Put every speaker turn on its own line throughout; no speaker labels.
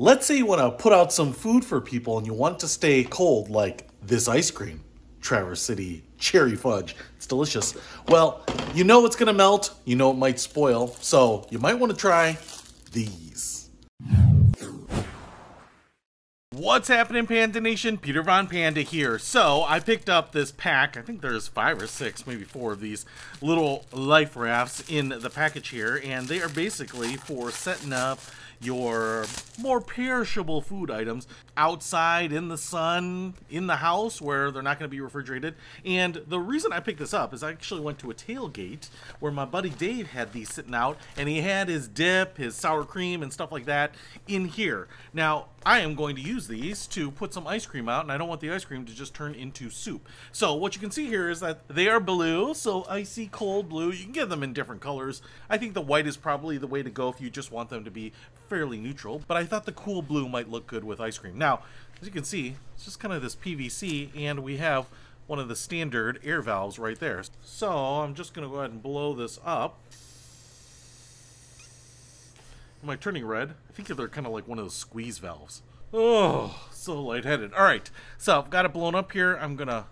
Let's say you want to put out some food for people and you want to stay cold, like this ice cream, Traverse City cherry fudge. It's delicious. Well, you know it's going to melt, you know it might spoil, so you might want to try these. What's happening, Panda Nation? Peter Von Panda here. So, I picked up this pack. I think there's five or six, maybe four of these little life rafts in the package here, and they are basically for setting up your more perishable food items outside in the sun, in the house where they're not going to be refrigerated. And the reason I picked this up is I actually went to a tailgate where my buddy Dave had these sitting out and he had his dip, his sour cream, and stuff like that in here. Now, I am going to use these to put some ice cream out, and I don't want the ice cream to just turn into soup. So what you can see here is that they are blue, so icy cold blue. You can get them in different colors. I think the white is probably the way to go if you just want them to be fairly neutral, but I thought the cool blue might look good with ice cream. Now, as you can see, it's just kind of this PVC, and we have one of the standard air valves right there. So I'm just going to go ahead and blow this up. Am I turning red? I think they're kind of like one of those squeeze valves. Oh, so lightheaded. All right, so I've got it blown up here. I'm to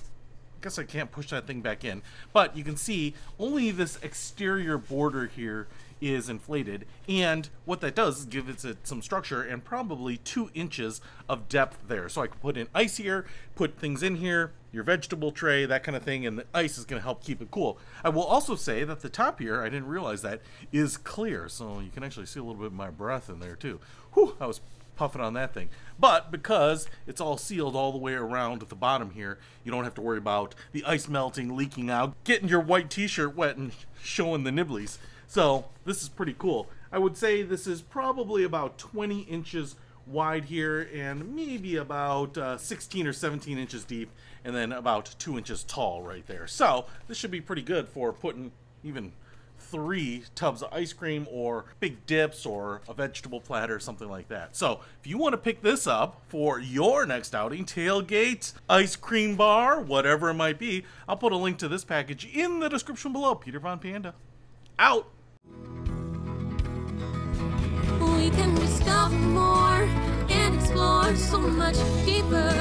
I guess I can't push that thing back in. But you can see only this exterior border here is inflated. And what that does is give it some structure and probably two inches of depth there. So I can put in ice here, put things in here, your vegetable tray, that kind of thing, and the ice is going to help keep it cool. I will also say that the top here, I didn't realize that, is clear. So you can actually see a little bit of my breath in there too. Whew, I was puffing on that thing. But because it's all sealed all the way around at the bottom here, you don't have to worry about the ice melting, leaking out, getting your white t-shirt wet and showing the nibblies. So this is pretty cool. I would say this is probably about 20 inches wide here and maybe about uh, 16 or 17 inches deep and then about 2 inches tall right there. So this should be pretty good for putting even three tubs of ice cream or big dips or a vegetable platter, or something like that. So if you want to pick this up for your next outing, tailgate, ice cream bar, whatever it might be, I'll put a link to this package in the description below. Peter Von Panda. Out! We can discover more and explore so much deeper.